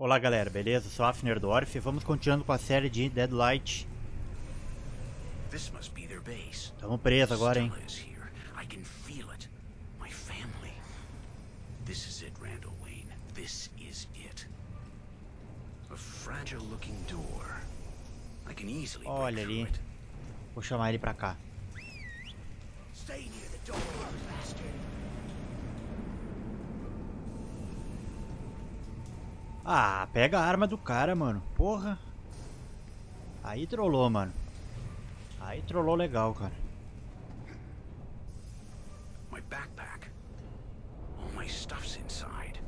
Olá galera, beleza? Sou Afnerdorf e vamos continuando com a série de Deadlight. This must be their base. Tamo preso agora, hein? This is it, Randall Wayne. This is it. A fragile looking door. I can easily break Olha ali. Vou chamar ele pra cá. Stay near the door, bastard. Ah, pega a arma do cara, mano. Porra. Aí trollou, mano. Aí trollou legal, cara. My backpack. All my stuff's inside.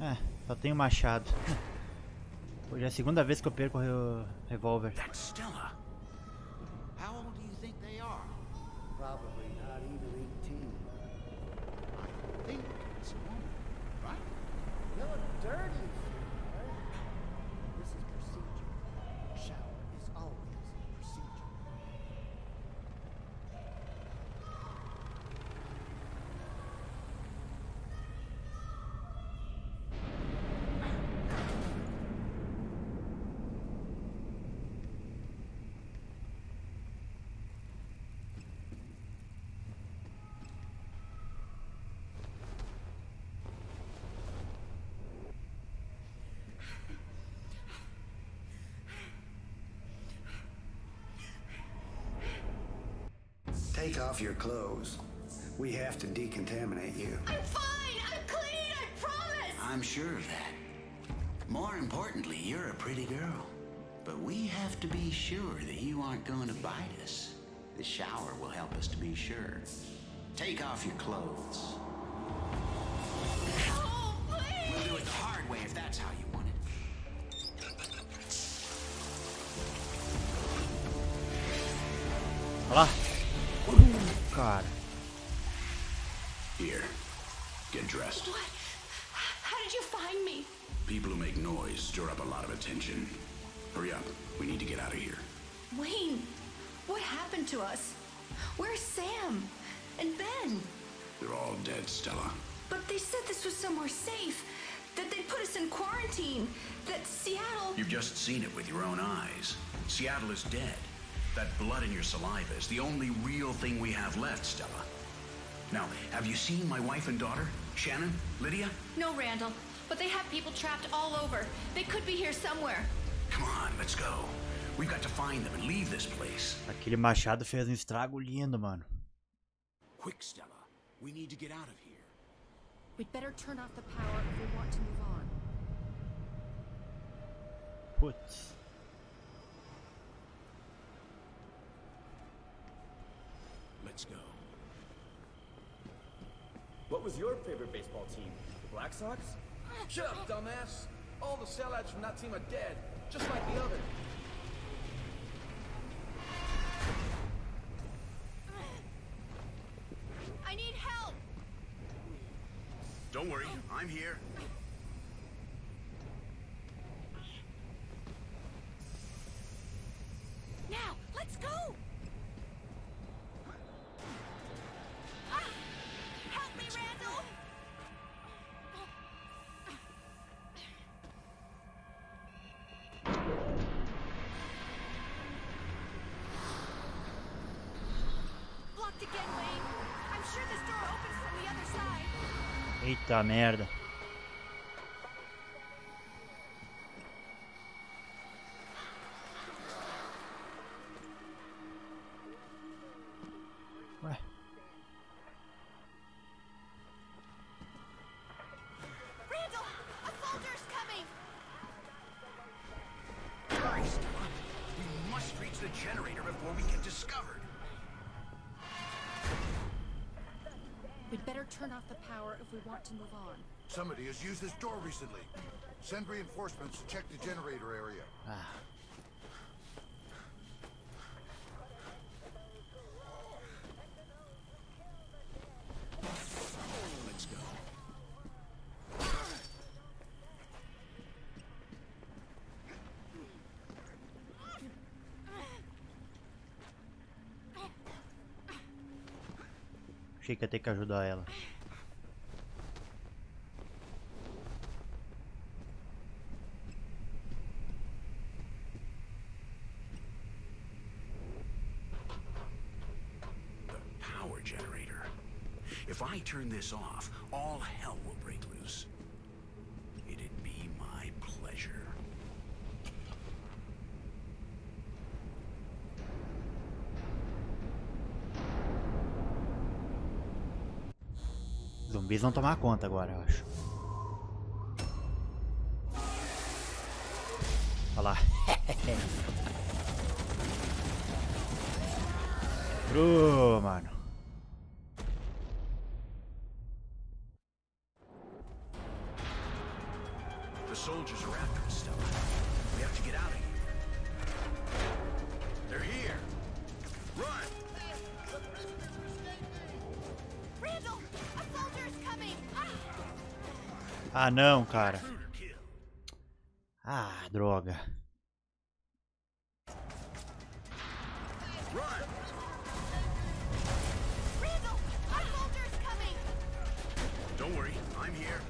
É, só tenho machado. Hoje é a segunda vez que eu perco o re- revólver. That's Stella. Take off your clothes. We have to decontaminate you. I'm fine. I'm clean. I promise. I'm sure of that. More importantly, you're a pretty girl. But we have to be sure that you aren't going to bite us. The shower will help us to be sure. Take off your clothes. Oh, please. We'll do it the hard way if that's how you want it. Olha lá. Uh. Here, get dressed. What? How did you find me? People who make noise stir up a lot of attention. Hurry up. We need to get out of here. Wayne, what happened to us? Where's Sam? And Ben? They're all dead, Stella. But they said this was somewhere safe. That they'd put us in quarantine. That Seattle. You've just seen it with your own eyes. Seattle is dead. That blood in your saliva is the only real thing we have left, Stella. Now, have you seen my wife and daughter? Shannon? Lydia? No, Randall. But they have people trapped all over. They could be here somewhere. Come on, let's go. We've got to find them and leave this place. Aquele machado fez um estrago lindo, mano. Quick, Stella. We need to get out of here. We'd better turn off the power if we want to move on. Putz. Let's go. What was your favorite baseball team? The Black Sox? Shut up, dumbass! All the sellouts from that team are dead, just like the other. I need help. Don't worry, I'm here. Eita merda. Ué, Randall, a soldier's coming. Hurry, Stella. We must reach the generator before we get discovered. We'd better turn off the power if we want to move on. Somebody has used this door recently. Send reinforcements to check the generator area. Let's Achei que ia ter que ajudar ela. If I turn this off, all hell will break zumbis vão tomar conta agora, eu acho. Olha lá. Pro, mano. Ah, não, cara. Ah, droga. Don't worry, I'm here.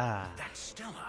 Ah. That's Stella.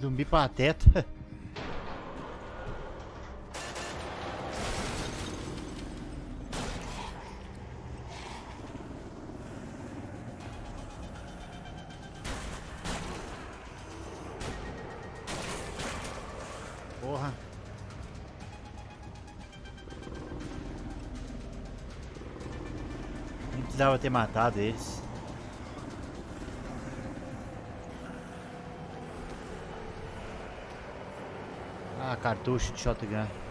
Zumbi pateta. Porra. Não precisava ter matado eles. cartucho de shotgun.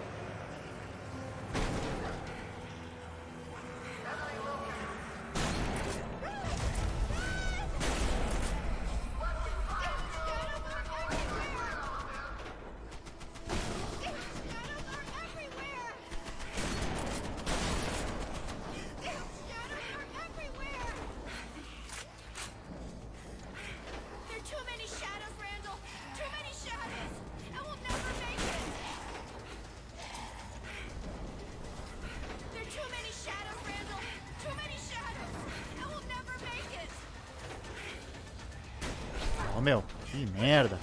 meu. Que merda.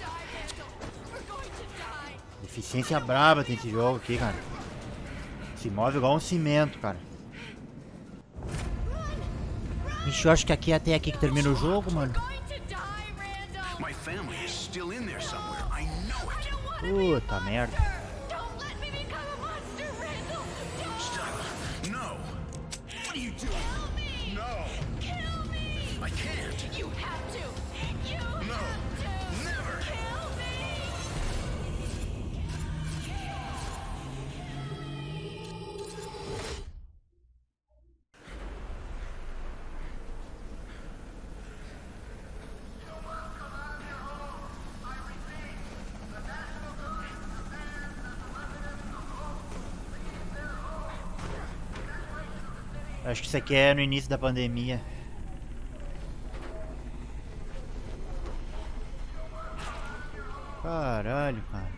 Deficiência braba tem esse jogo aqui, cara. Se move igual um cimento, cara. Ixi, eu acho que aqui é até aqui que termina o jogo, mano. Puta merda. Acho que isso aqui é no início da pandemia. Caralho, cara.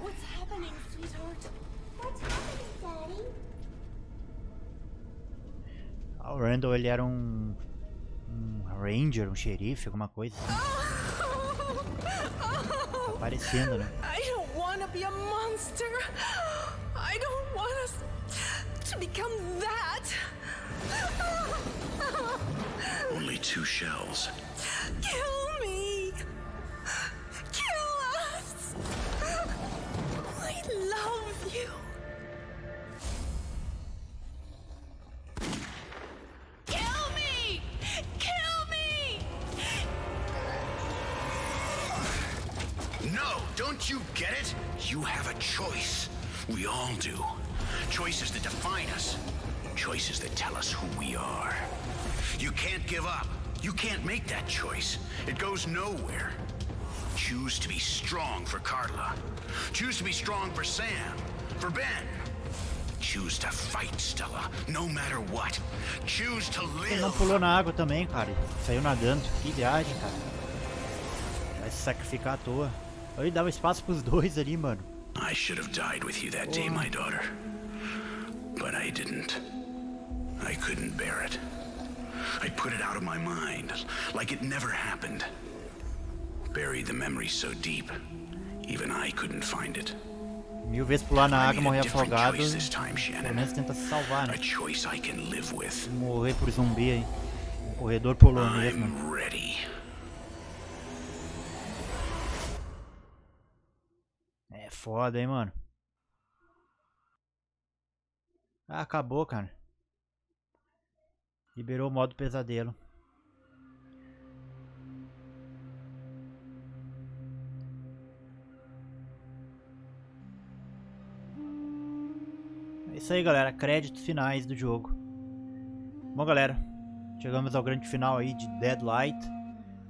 What's happening, sweetheart? What's happening, Daddy? Ah, o Randall ele era um. Um ranger, um xerife, alguma coisa assim. Oh, tá aparecendo, né? I don't want to be a monster. I don't want us to become that. Only two shells. Kill Choices that tell us who we are. You can't give up. You can't make that choice. It goes nowhere. Choose to be strong for Carla. Choose to be strong for Sam. For Ben. Choose to fight, Stella, no matter what. Choose to Ele não live. pulou na água também, cara. Saiu nadando. Que viagem, cara. Vai se sacrificar à toa. Ele dava um espaço pros dois ali, mano. I should have died with you that day, my daughter. But I didn't. I couldn't bear it. I put it out of my mind, like it never happened. Buried the memory so deep, even I couldn't find it. Mil vezes pular na água, morrer afogado. Pelo menos tenta se salvar, né? A choice I can live with. Morrer por zumbi aí. Um corredor polonês, mano. I'm ready. É foda, hein, mano. Ah, acabou, cara. Liberou o modo pesadelo. É isso aí, galera. Créditos finais do jogo. Bom, galera. Chegamos ao grande final aí de Deadlight.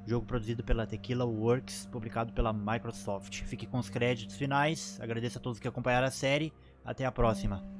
Jogo produzido pela Tequila Works, publicado pela Microsoft. Fique com os créditos finais. Agradeço a todos que acompanharam a série. Até a próxima.